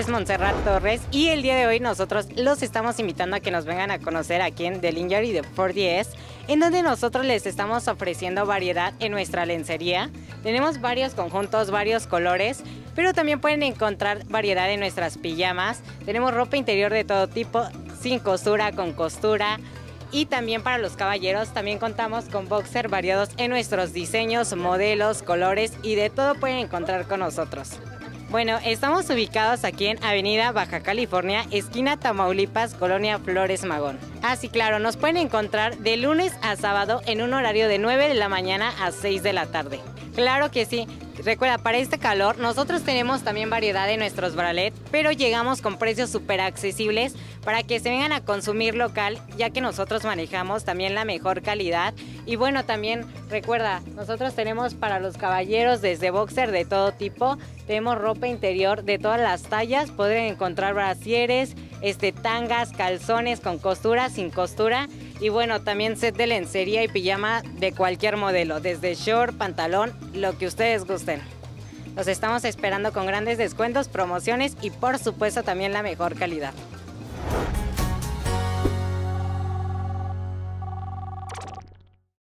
es Montserrat Torres y el día de hoy nosotros los estamos invitando a que nos vengan a conocer aquí en The Linger y The 4DS, en donde nosotros les estamos ofreciendo variedad en nuestra lencería. Tenemos varios conjuntos, varios colores, pero también pueden encontrar variedad en nuestras pijamas. Tenemos ropa interior de todo tipo, sin costura, con costura. Y también para los caballeros también contamos con boxer variados en nuestros diseños, modelos, colores y de todo pueden encontrar con nosotros. Bueno, estamos ubicados aquí en Avenida Baja California, esquina Tamaulipas, Colonia Flores Magón. Ah, sí, claro, nos pueden encontrar de lunes a sábado en un horario de 9 de la mañana a 6 de la tarde. Claro que sí. Recuerda, para este calor nosotros tenemos también variedad de nuestros bralets, pero llegamos con precios súper accesibles para que se vengan a consumir local, ya que nosotros manejamos también la mejor calidad. Y bueno, también recuerda, nosotros tenemos para los caballeros desde boxer de todo tipo, tenemos ropa interior de todas las tallas, pueden encontrar brasieres, este, tangas, calzones con costura, sin costura. Y bueno, también set de lencería y pijama de cualquier modelo, desde short, pantalón, lo que ustedes gusten. Los estamos esperando con grandes descuentos, promociones y por supuesto también la mejor calidad.